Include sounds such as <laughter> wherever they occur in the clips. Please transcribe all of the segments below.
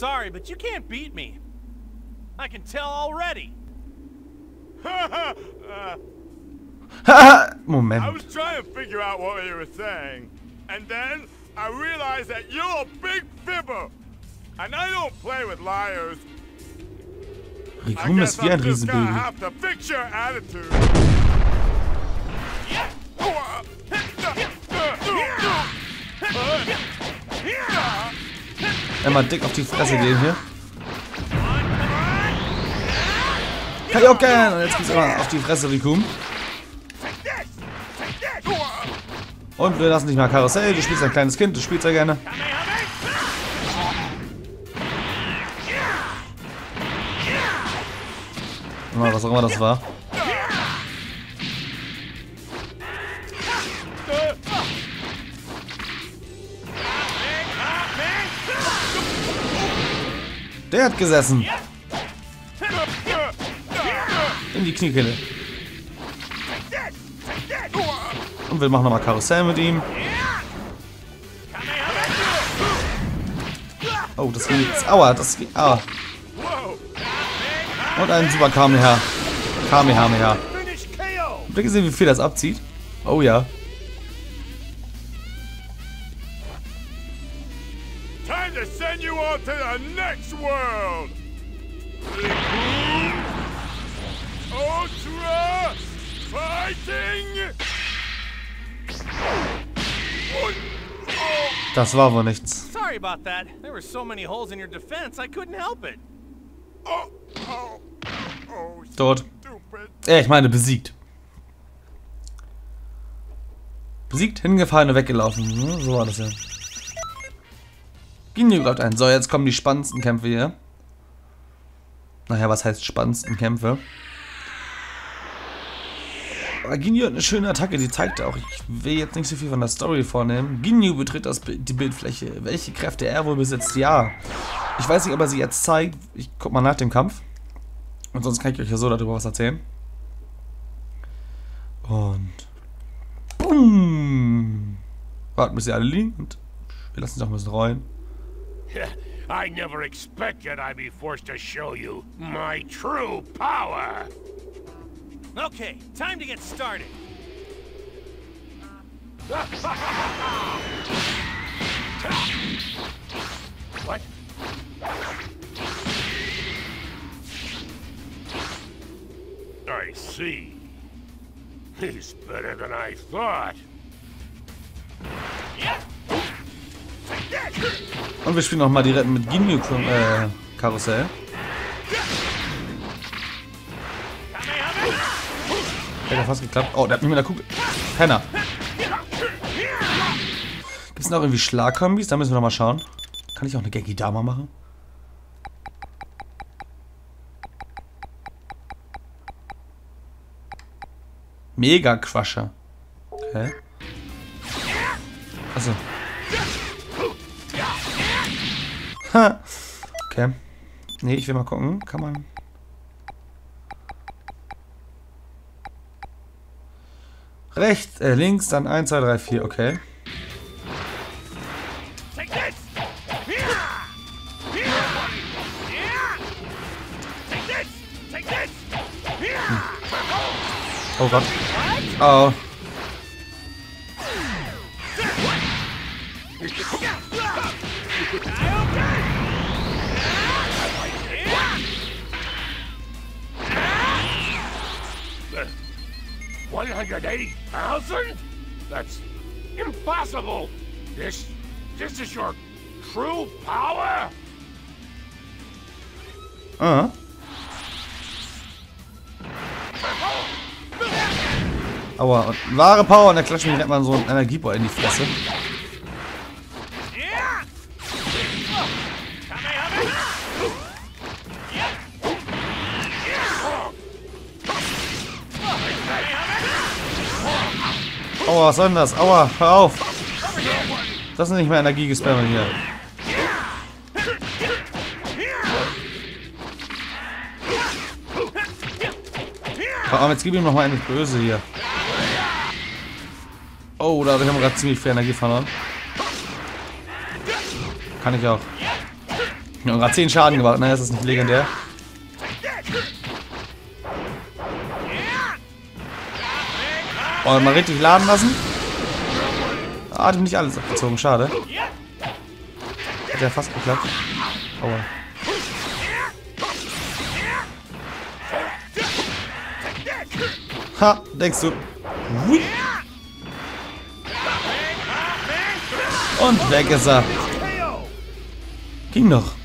sorry, but you can't beat me. I can tell already. <laughs> uh, Haha, I was trying to figure out what you were saying, and then I realized that you're a big fibber. And I don't play with liars. I Rikum guess ist wie ein I'm just gonna Riesenbaby. have Einmal dick auf die Fresse gehen hier. Kaioken! Und jetzt gibt's immer auf die Fresse, Rikum. Und wir lassen dich mal Karussell. Du spielst ein kleines Kind, du spielst ja gerne. Mal, was auch immer das war. Der hat gesessen. In die Kniekehle. Und wir machen nochmal Karussell mit ihm. Oh, das jetzt. Aua, das ging. Aua. Und ein super Kamehameha. Kamehameha. Habt ihr gesehen, wie viel das abzieht? Oh ja. World! Ultra Fighting! Das war wohl nichts. Sorry about that. There were so many holes in your defense, I couldn't help it. Oh, oh, oh, Tot. stupid. Äh, ich meine besiegt. Besiegt, hingefallen und weggelaufen. Hm, So war das ja. Ginyu greift ein. So, jetzt kommen die spannendsten Kämpfe hier. Naja, was heißt spannendsten Kämpfe? Ginyu hat eine schöne Attacke, die zeigt auch. Ich will jetzt nicht so viel von der Story vornehmen. Ginyu betritt das, die Bildfläche. Welche Kräfte er wohl besitzt? Ja. Ich weiß nicht, ob er sie jetzt zeigt. Ich guck mal nach dem Kampf. Und sonst kann ich euch ja so darüber was erzählen. Und. Boom! Warten, bis sie alle liegen und wir lassen sie noch ein bisschen rollen. <laughs> I never expected I'd be forced to show you my true power. Okay, time to get started. <laughs> What? I see. He's better than I thought. Und wir spielen noch mal direkt mit Ginyu äh, Karussell. Hätte fast geklappt. Oh, der hat mich mit der Kugel. Penner. Gibt es noch irgendwie Schlagkombis? Da müssen wir noch mal schauen. Kann ich auch eine Genki Dama machen? Mega Crusher. Okay. Also. Ha. Okay. Nee, ich will mal gucken. Kann man. Rechts, äh, links, dann 1, 2, 3, 4, okay. This! Oh Gott. Oh. One hundred eighty thousand? That's impossible. This, this is your true power? Ah. Aua, wahre Power und er klatscht mir direkt mal so einen Energieball in die Fresse. Aua, was soll denn das? Aua, hör auf. Das ist nicht mehr Energiegespammer hier. Komm, jetzt gib ihm noch mal eine Böse hier. Oh, dadurch haben wir gerade ziemlich viel Energie verloren. Kann ich auch. Ja, gerade 10 Schaden gemacht, ne? Ist das nicht legendär? Oh, mal richtig laden lassen. Ah, hat nicht alles abgezogen, schade. Hat ja fast geklappt. Aua. Ha, denkst du. Hui. Und weg ist er. Ging noch.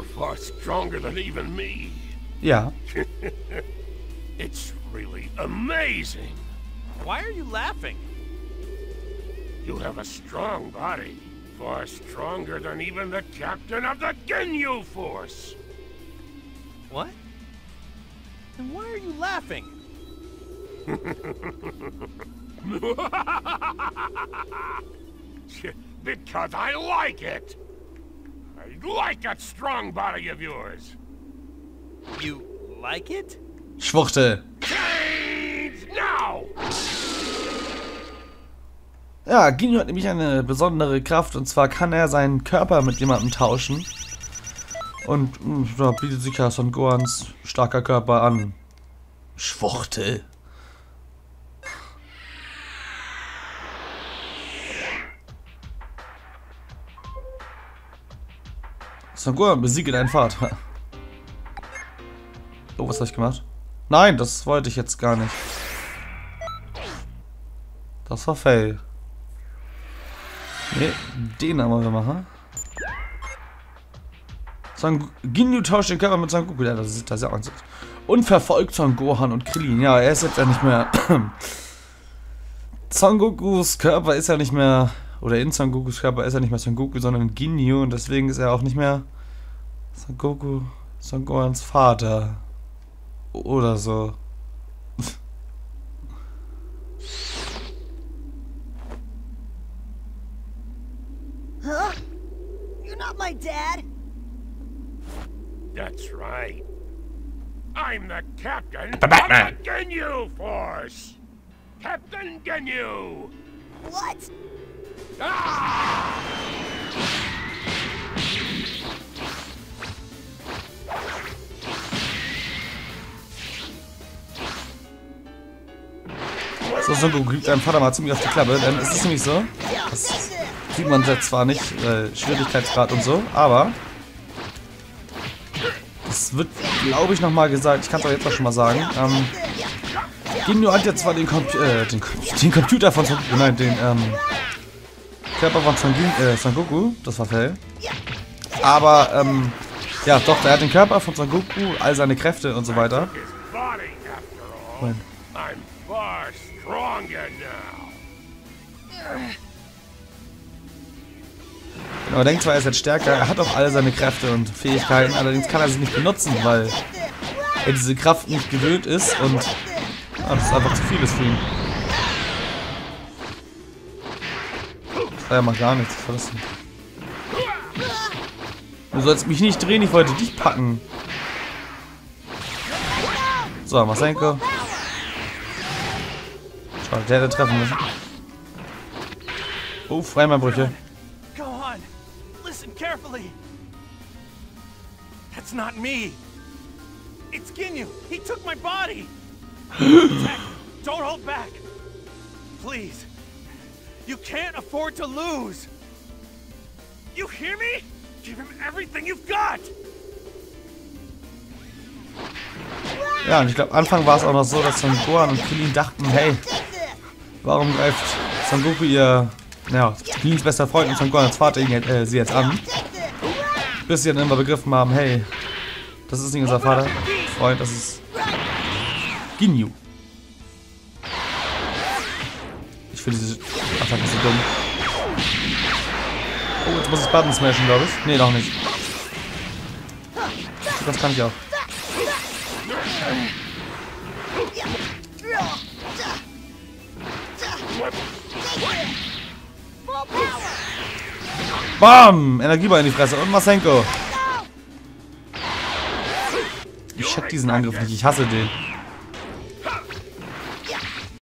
You're far stronger than even me. Yeah. <laughs> It's really amazing. Why are you laughing? You have a strong body. Far stronger than even the captain of the Ginyu Force. What? Then why are you laughing? <laughs> because I like it. I like that strong body of yours. You like it? Schwuchtel. Change now! Ja, Ginyu hat nämlich eine besondere Kraft und zwar kann er seinen Körper mit jemandem tauschen. Und da bietet sich ja Son Gohans starker Körper an. Schwuchtel. Son Gohan besiege deinen Vater. <laughs> Oh, was habe ich gemacht? Nein, das wollte ich jetzt gar nicht. Das war Fail. Ne, den haben wir machen. Son Ginyu tauscht den Körper mit Son Goku. Ja, das ist das ja auch Und verfolgt Son Gohan und Krillin. Ja, er ist jetzt ja nicht mehr. <clears throat> Son Gokus Körper ist ja nicht mehr. Oder in Son Gokus Körper ist er nicht mehr Son Goku, sondern Ginyu. Und deswegen ist er auch nicht mehr Son Goku, Son Gohans Vater. Oder so. Huh? You're not my dad? That's right. I'm the captain Batman. of the Ginyu Force! Captain Ginyu! What? So, Son Goku gibt deinem Vater mal ziemlich auf die Klappe, denn es ist nämlich so. Das sieht man jetzt zwar nicht, äh, Schwierigkeitsgrad und so, aber. Es wird, glaube ich, nochmal gesagt. Ich kann es auch jetzt auch schon mal sagen. Ähm, Ginyu hat jetzt zwar den, Compu äh, den, den Computer von Son Goku, nein, den ähm, Körper von Son, Gin äh, Son Goku, das war Fell. Aber, ähm, ja, doch, er hat den Körper von Son Goku, all seine Kräfte und so weiter. Now. Genau, er denkt zwar, er ist jetzt stärker, er hat auch alle seine Kräfte und Fähigkeiten, allerdings kann er sie nicht benutzen, weil er diese Kraft nicht gewöhnt ist und ah, das ist einfach zu viel ist für ihn. Das war ja mal gar nichts. Denn? Du sollst mich nicht drehen, ich wollte dich packen. So, Masenko. Schade, der hätte treffen müssen. Oh, Freimanbrüche. Go on. Listen carefully. That's not me. It's Ginyu. He took my body. <gasps> Don't hold back. Please. You can't afford to lose. You hear me? Give him everything you've got. Ja, und ich glaube, Anfang war es auch noch so, dass Son Gohan und Krillin dachten, hey, warum greift Son Goku ihr, ja, Krillins bester Freund und Son Gohans Vater ihn, jetzt- äh, sie jetzt an? Bis sie dann immer begriffen haben, hey, das ist nicht unser Vater, Freund, das ist Ginyu. Ich finde diese Attacke so dumm. Oh, jetzt muss ich Button smashen, glaube ich. Nee, noch nicht. Das kann ich auch. Bam! Energieball in die Fresse und Masenko. Ich check diesen Angriff nicht, ich hasse den.